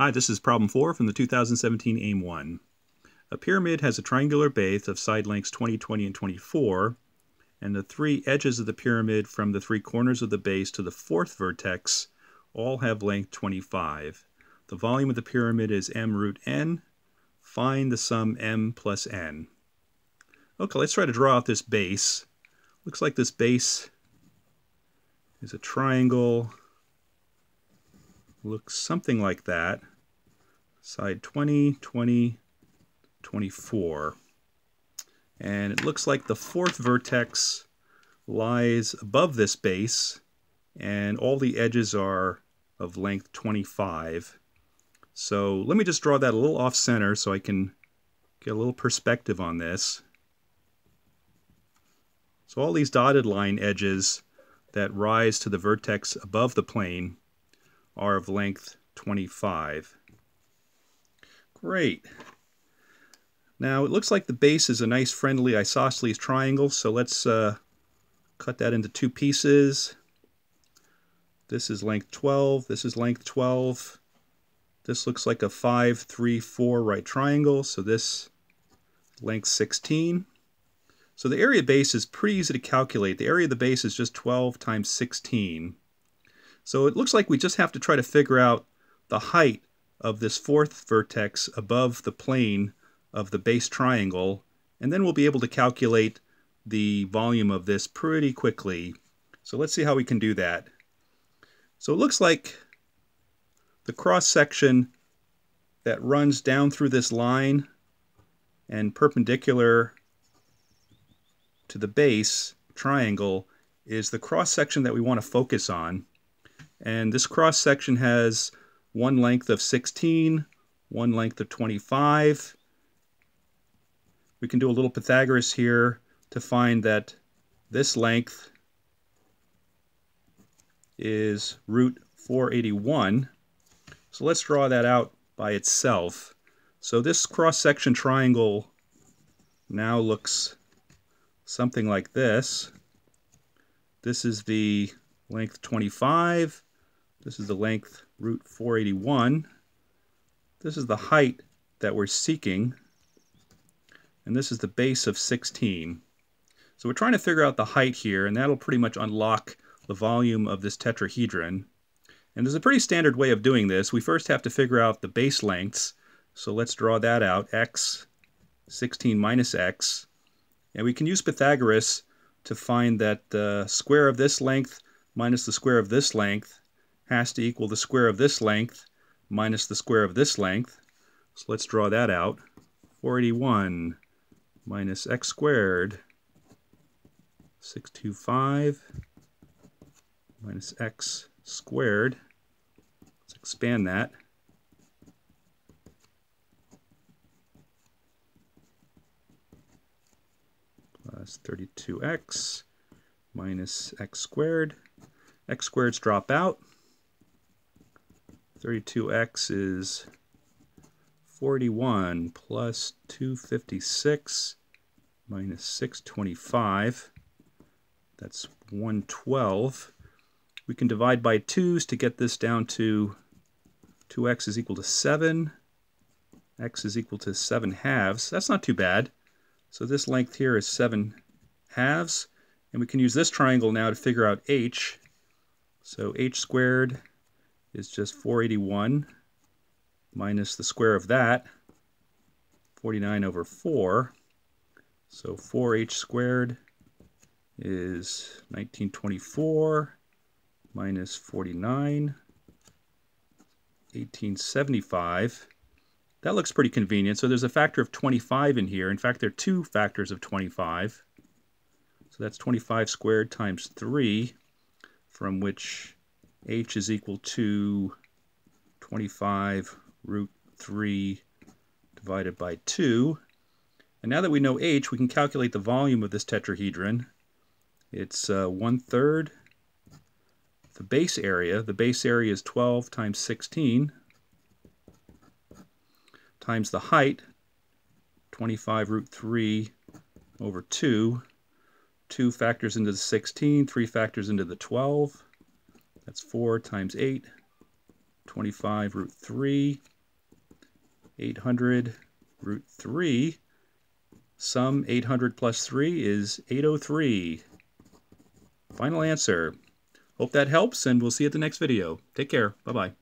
Hi, this is problem 4 from the 2017 AIME 1. A pyramid has a triangular base of side lengths 20, 20, and 24, and the three edges of the pyramid from the three corners of the base to the fourth vertex all have length 25. The volume of the pyramid is m root n. Find the sum m plus n. Okay, let's try to draw out this base. Looks like this base is a triangle looks something like that. Side 20, 20, 24. And it looks like the fourth vertex lies above this base and all the edges are of length 25. So let me just draw that a little off center so I can get a little perspective on this. So all these dotted line edges that rise to the vertex above the plane are of length 25. Great. Now it looks like the base is a nice friendly isosceles triangle, so let's uh, cut that into two pieces. This is length 12, this is length 12. This looks like a 5, 3, 4 right triangle, so this length 16. So the area base is pretty easy to calculate. The area of the base is just 12 times 16. So it looks like we just have to try to figure out the height of this fourth vertex above the plane of the base triangle, and then we'll be able to calculate the volume of this pretty quickly. So let's see how we can do that. So it looks like the cross section that runs down through this line and perpendicular to the base triangle is the cross section that we want to focus on. And this cross section has one length of 16, one length of 25. We can do a little Pythagoras here to find that this length is root 481. So let's draw that out by itself. So this cross-section triangle now looks something like this. This is the length 25, this is the length root 481. This is the height that we're seeking. And this is the base of 16. So we're trying to figure out the height here, and that'll pretty much unlock the volume of this tetrahedron. And there's a pretty standard way of doing this. We first have to figure out the base lengths. So let's draw that out, x, 16 minus x. And we can use Pythagoras to find that the square of this length minus the square of this length has to equal the square of this length minus the square of this length. So let's draw that out. 481 minus x squared, 625 minus x squared. Let's expand that. Plus 32x minus x squared. x squareds drop out. 32x is 41 plus 256 minus 625. That's 112. We can divide by 2's to get this down to 2x is equal to 7. x is equal to 7 halves. That's not too bad. So this length here is 7 halves. And we can use this triangle now to figure out h. So h squared is just 481 minus the square of that, 49 over 4. So 4h squared is 1924 minus 49, 1875. That looks pretty convenient. So there's a factor of 25 in here. In fact, there are two factors of 25. So that's 25 squared times 3, from which h is equal to 25 root 3 divided by 2. And now that we know h, we can calculate the volume of this tetrahedron. It's uh, one third the base area. The base area is 12 times 16 times the height, 25 root 3 over 2. 2 factors into the 16, 3 factors into the 12. That's 4 times 8 25 root 3, 800 root 3. Sum 800 plus 3 is 803. Final answer. Hope that helps, and we'll see you at the next video. Take care. Bye-bye.